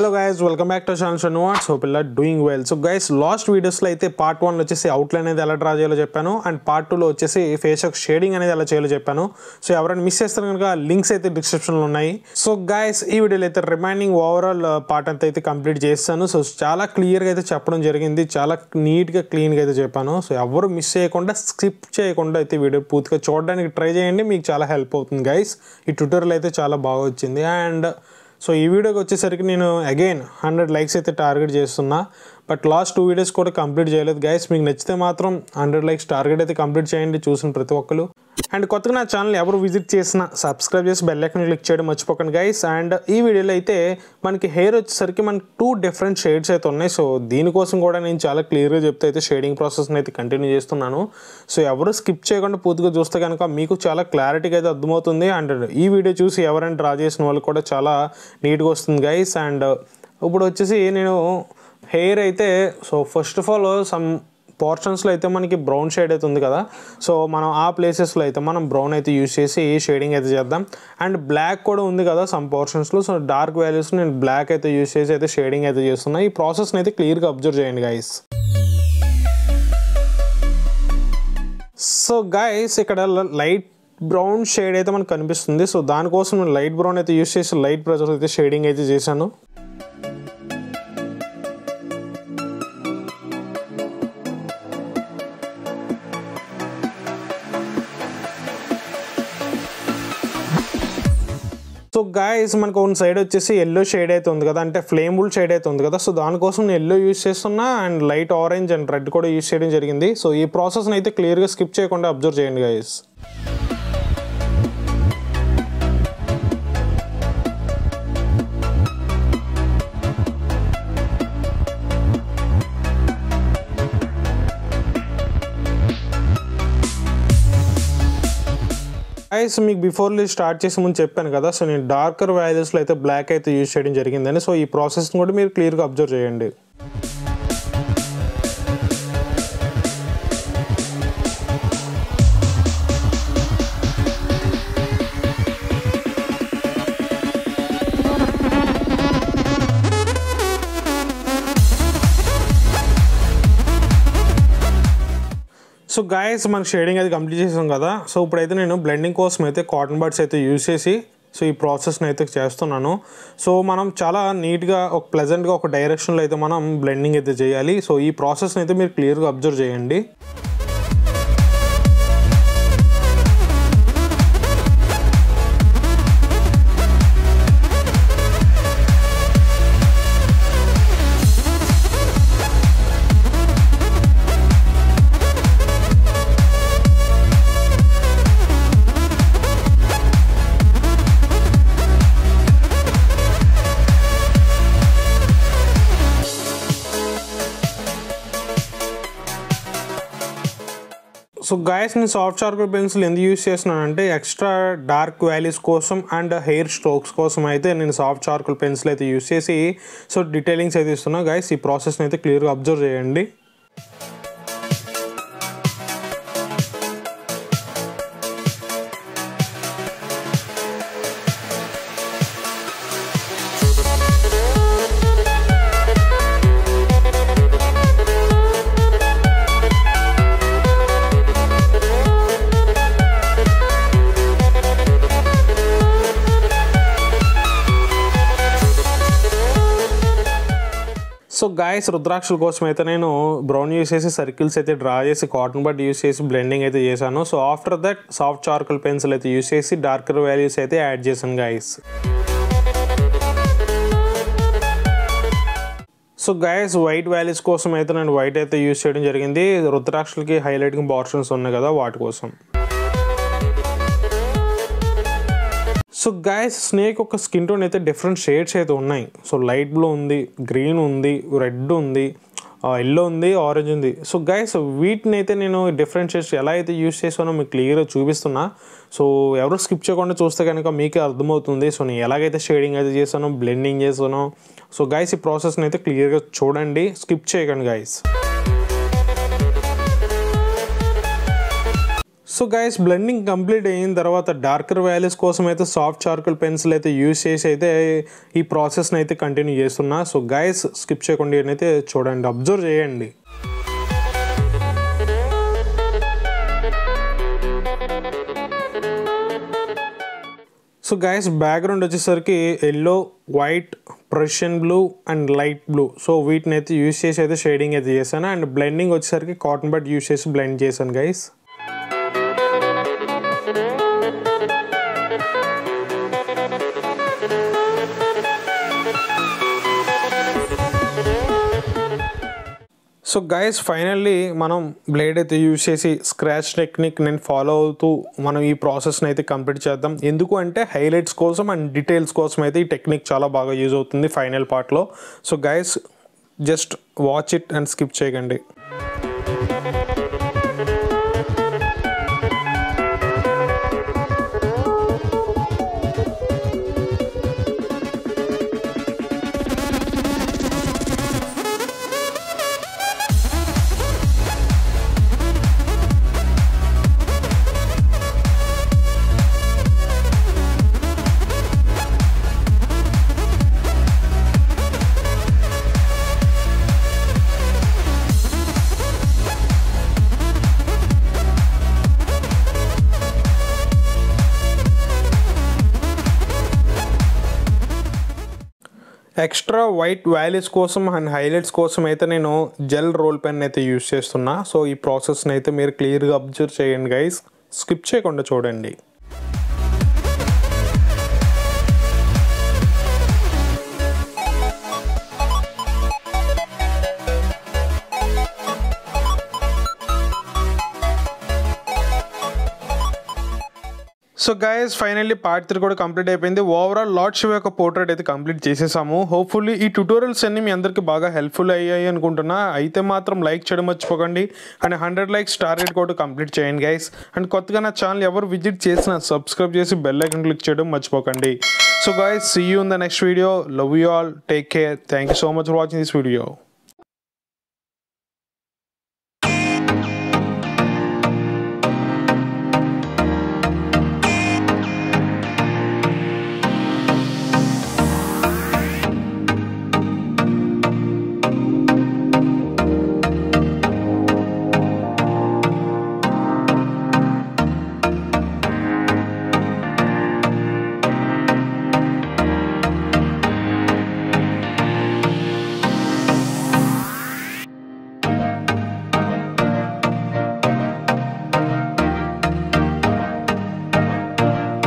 Hello guys welcome back to channel షన్ watts hope ఇలా doing well so guys last వీడియోస్లో అయితే part వన్లో వచ్చేసి అవుట్లైన్ అనేది ఎలా డ్రా చేయాలో చెప్పాను. అండ్ పార్ట్ టూలో వచ్చేసి ఫేస్ యొక్క షేడింగ్ అనేది ఎలా చేయాలో చెప్పాను. సో ఎవరైనా మిస్ చేస్తారు కనుక లింక్స్ అయితే డిస్క్రిప్షన్లో ఉన్నాయి. సో గైస్ ఈ వీడియోలో అయితే రిమైనింగ్ ఓవరాల్ పార్ట్ అంతా అయితే కంప్లీట్ చేస్తాను. సో చాలా క్లియర్గా అయితే చెప్పడం జరిగింది. చాలా నీట్గా క్లీన్గా అయితే చెప్పాను. సో ఎవరు మిస్ చేయకుండా స్కిప్ చేయకుండా అయితే వీడియో పూర్తిగా చూడడానికి ట్రై చేయండి. మీకు చాలా హెల్ప్ అవుతుంది గైస్ ఈ ట్విట్టర్లో అయితే చాలా బాగా వచ్చింది. అండ్ సో ఈ వీడియోకి వచ్చేసరికి నేను అగైన్ హండ్రెడ్ లైక్స్ అయితే టార్గెట్ చేస్తున్నా. బట్ లాస్ట్ టూ వీడియోస్ కూడా కంప్లీట్ చేయలేదు. గైస్ మీకు నచ్చితే మాత్రం హండ్రెడ్ లైక్స్ టార్గెట్ అయితే కంప్లీట్ చేయండి. చూసిన ప్రతి ఒక్కరు అండ్ కొత్తగా నా ఛానల్ ఎవరు విజిట్ చేసినా సబ్స్క్రైబ్ చేసి బెల్ ఐకన్ క్లిక్ చేయడం మర్చిపోకండి గైస్ అండ్ ఈ వీడియోలో అయితే మనకి హెయిర్ వచ్చేసరికి మనకి టూ డిఫరెంట్ షేడ్స్ అయితే ఉన్నాయి. సో దీనికోసం కూడా నేను చాలా క్లియర్గా చెప్తే అయితే షేడింగ్ ప్రాసెస్ని అయితే కంటిన్యూ చేస్తున్నాను. సో ఎవరు స్కిప్ చేయకుండా పూర్తిగా చూస్తే కనుక మీకు చాలా క్లారిటీగా అయితే అర్థమవుతుంది. అండ్ ఈ వీడియో చూసి ఎవరైనా డ్రా చేసిన వాళ్ళు కూడా చాలా నీట్గా వస్తుంది గైస్ అండ్ ఇప్పుడు వచ్చేసి నేను హెయిర్ అయితే so first of all some పోర్షన్స్లో అయితే మనకి బ్రౌన్ షేడ్ అయితే ఉంది కదా. సో మనం ఆ ప్లేసెస్లో అయితే మనం బ్రౌన్ అయితే యూజ్ చేసి షేడింగ్ అయితే చేద్దాం. అండ్ బ్లాక్ కూడా ఉంది కదా సమ్ పోర్షన్స్లో సో డార్క్ వాల్యూస్ నేను బ్లాక్ అయితే యూజ్ చేసి అయితే షేడింగ్ అయితే చేస్తున్నా. ఈ ప్రాసెస్ని అయితే క్లియర్గా అబ్జర్వ్ చేయండి గైస్ సో గైస్ ఇక్కడ లైట్ బ్రౌన్ షేడ్ అయితే మనకు కనిపిస్తుంది. సో దానికోసం నేను లైట్ బ్రౌన్ అయితే యూస్ చేసి లైట్ ప్రెజర్ అయితే షేడింగ్ అయితే చేశాను. గాయస్ మనకు వన్ సైడ్ వచ్చేసి ఎల్లో షేడ్ అయితే ఉంది కదా అంటే ఫ్లేమ్బుల్ షేడ్ అయితే ఉంది కదా సో దానికోసం నేను ఎల్లో యూస్ చేస్తున్నా and light orange and red కూడా యూస్ చేయడం జరిగింది. సో ఈ ప్రాసెస్ని అయితే క్లియర్గా స్కిప్ చేయకుండా అబ్జర్వ్ చేయండి గాయస్ గైస్ మీకు బిఫోర్లీ స్టార్ట్ చేసే ముందు చెప్పాను కదా సో నేను డార్కర్ వాల్యూస్లో అయితే బ్లాక్ అయితే యూజ్ చేయడం జరిగిందని. సో ఈ ప్రాసెస్ని కూడా మీరు క్లియర్గా అబ్జర్వ్ చేయండి. సో గాయస్ మన షేడింగ్ అయితే కంప్లీట్ చేసాం కదా. సో ఇప్పుడైతే నేను బ్లెండింగ్ కోసం అయితే కాటన్ బర్డ్స్ అయితే యూజ్ చేసి సో ఈ ప్రాసెస్ని అయితే చేస్తున్నాను. సో మనం చాలా నీట్గా ఒక ప్లెజెంట్గా ఒక డైరెక్షన్లో అయితే మనం బ్లెండింగ్ అయితే చేయాలి. సో ఈ ప్రాసెస్ని అయితే మీరు క్లియర్గా అబ్జర్వ్ చేయండి. సో గాయస్ నేను సాఫ్ట్ షార్పర్ పెన్సిల్ ఎందుకు యూస్ చేస్తున్నానంటే ఎక్స్ట్రా డార్క్ వ్యాలీస్ కోసం అండ్ హెయిర్ స్ట్రోక్స్ కోసం అయితే నేను సాఫ్ట్ చార్కుల్ పెన్సిల్ అయితే యూస్ చేసి సో డీటెయిలింగ్స్ అయితే ఇస్తున్నా. గాయస్ ఈ ప్రాసెస్ని అయితే క్లియర్గా అబ్జర్వ్ చేయండి. సో గాయస్ రుద్రాక్షల కోసం అయితే నేను బ్రౌన్ యూస్ చేసి సర్కిల్స్ అయితే డ్రా చేసి కాటన్ బట్ యూస్ చేసి బ్లెండింగ్ అయితే చేశాను. So after that soft charcoal pencil అయితే యూస్ చేసి డార్కర్ వాల్యూస్ అయితే యాడ్ చేశాను guys so guys white values కోసం అయితే నేను వైట్ అయితే యూస్ చేయడం జరిగింది. రుద్రాక్షలకి హైలైటింగ్ బార్షన్స్ ఉన్నాయి కదా వాటి కోసం. సో గాయస్ స్నేక్ ఒక స్కిన్ టోన్ అయితే డిఫరెంట్ షేడ్స్ అయితే ఉన్నాయి. సో లైట్ బ్లూ ఉంది గ్రీన్ ఉంది రెడ్ ఉంది ఎల్లో ఉంది ఆరెంజ్ ఉంది. సో గైస్ వీటిని అయితే నేను డిఫరెంట్ షేడ్స్ ఎలా అయితే యూస్ చేసానో మీకు క్లియర్గా చూపిస్తున్నా. సో ఎవరు స్కిప్ చేయకుండా చూస్తే కనుక మీకే అర్థమవుతుంది. సో నేను ఎలాగైతే షేడింగ్ అయితే చేశానో బ్లెండింగ్ చేశానో. సో గైస్ ఈ ప్రాసెస్ని అయితే క్లియర్గా చూడండి. స్కిప్ చేయకండి guys so guys blending complete అయిన తర్వాత డార్కర్ వ్యాలీస్ కోసం అయితే సాఫ్ట్ చార్కుల్ పెన్సిల్ అయితే యూస్ చేసి అయితే ఈ ప్రాసెస్ని అయితే కంటిన్యూ చేస్తున్నా. సో గైస్ స్కిప్ చేయకుండా అయితే చూడండి అబ్జర్వ్ చేయండి. సో గైస్ బ్యాక్గ్రౌండ్ వచ్చేసరికి yellow white Prussian blue and light blue so వీటిని అయితే యూస్ చేసి అయితే షేడింగ్ అయితే చేశాను. అండ్ బ్లెండింగ్ వచ్చేసరికి కాటన్ బట్ యూస్ చేసి బ్లెండ్ చేశాను గైస్ సో గైస్ ఫైనల్లీ మనం బ్లేడ్ అయితే యూజ్ చేసి స్క్రాచ్ టెక్నిక్ నేను ఫాలో అవుతూ మనం ఈ ప్రాసెస్ని అయితే కంప్లీట్ చేద్దాం. ఎందుకు అంటే హైలైట్స్ కోసం అండ్ డీటెయిల్స్ కోసం అయితే ఈ టెక్నిక్ చాలా బాగా యూజ్ అవుతుంది ఫైనల్ పార్ట్లో so guys just watch it and skip చేయకండి. ఎక్స్ట్రా వైట్ వ్యాలీస్ కోసం అండ్ హైలైట్స్ కోసం అయితే నేను జెల్ రోల్ పెన్ అయితే యూస్ చేస్తున్నా. సో ఈ ప్రాసెస్ని అయితే మీరు క్లియర్గా అబ్జర్వ్ చేయండి గైస్ స్కిప్ చేయకుండా చూడండి. So guys finally part three కూడా కంప్లీట్ అయిపోయింది. ఓవరాల్ లార్డ్ షివ్ యొక్క పోర్ట్రేట్ అయితే కంప్లీట్ చేసేసాము. హోప్ఫుల్లీ ఈ ట్యూటోరియల్స్ అన్ని మీ అందరికీ బాగా హెల్ప్ఫుల్ అయ్యాయి అనుకుంటున్నా. అయితే మాత్రం లైక్ చేయడం మర్చిపోకండి. అండ్ హండ్రెడ్ లైక్స్ టార్గెట్ కూడా కంప్లీట్ చేయండి గైస్ అండ్ కొత్తగా నా ఛానల్ ఎవరు విజిట్ చేసినా సబ్స్క్రైబ్ చేసి బెల్ ఐకన్ క్లిక్ చేయడం మర్చిపోకండి. So guys see you in the next video love you all take care thank you so much for watching this video